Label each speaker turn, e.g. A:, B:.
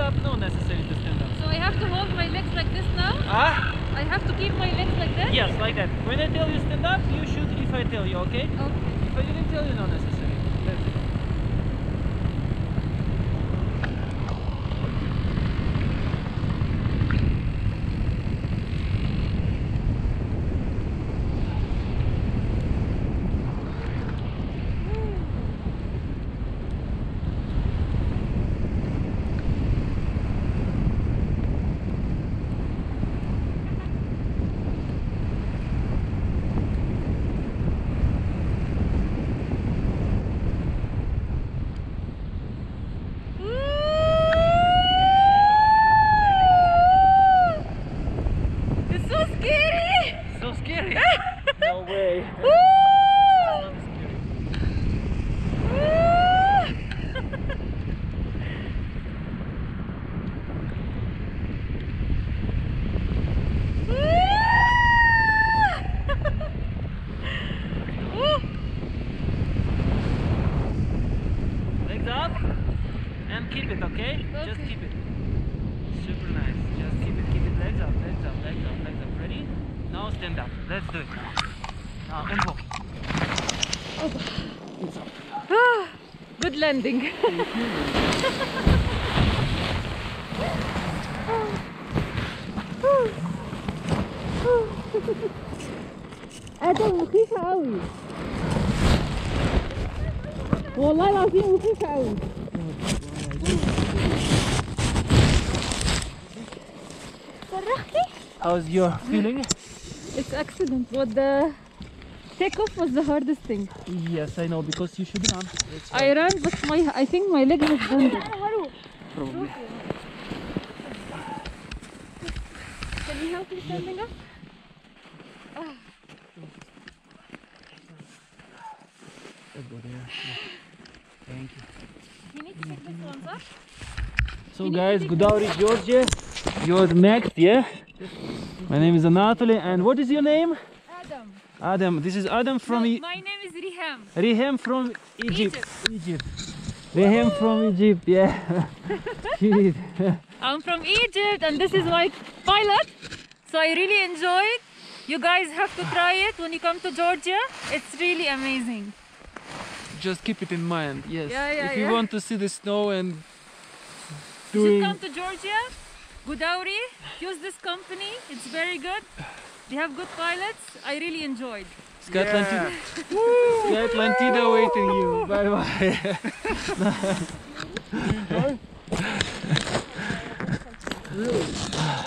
A: up, no necessary to stand up.
B: So I have to hold my legs like this now?
A: Ah?
B: I have to keep my legs like this?
A: Yes, like that. When I tell you stand up, you should if I tell you, okay?
B: Okay.
A: If I didn't tell you, no necessary. That's it.
B: It's so scary!
A: So scary. no way. Legs up and keep it, okay? Just
B: Okay.
A: keep it. Super nice. Just keep it, keep it. Legs up, legs up, legs up, legs up. Ready? Now stand up. Let's do it now. Now and walk. It's up.
B: Good landing. ادم مخيفة قوي والله العظيم مخيفة قوي
A: How's your feeling?
B: It's excellent but the takeoff was the hardest thing
A: Yes, I know because you should run. That's
B: I ran but my I think my leg was bended
A: probably.
B: Can you help me standing up?
A: Let's go there. Thank you.
B: You need to take this one, sir.
A: So guys, Gudauri, Georgia, you're next, yeah? My name is Anatoly, and what is your name?
B: Adam.
A: Adam. This is Adam from
B: No,
A: E-
B: my name is Riham.
A: Rihem from Egypt. Egypt. Rihem from Egypt, yeah.
B: I'm from Egypt and this is my pilot. So I really enjoy it. You guys have to try it when you come to Georgia. It's really amazing.
A: Just keep it in mind, yes.
B: Yeah, yeah,
A: if you
B: yeah.
A: want to see the snow and
B: You should come to Georgia. Gudauri. Use this company. It's very good. They have good pilots. I really enjoyed.
A: Scotland, Atlantida waiting you. Bye bye.